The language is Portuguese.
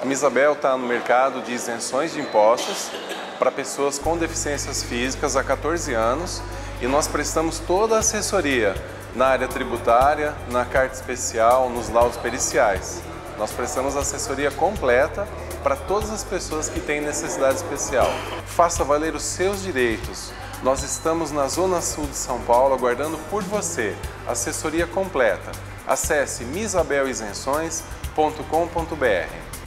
A Misabel está no mercado de isenções de impostos para pessoas com deficiências físicas há 14 anos e nós prestamos toda a assessoria na área tributária, na carta especial, nos laudos periciais. Nós prestamos assessoria completa para todas as pessoas que têm necessidade especial. Faça valer os seus direitos. Nós estamos na Zona Sul de São Paulo aguardando por você. Assessoria completa. Acesse misabelisenções.com.br.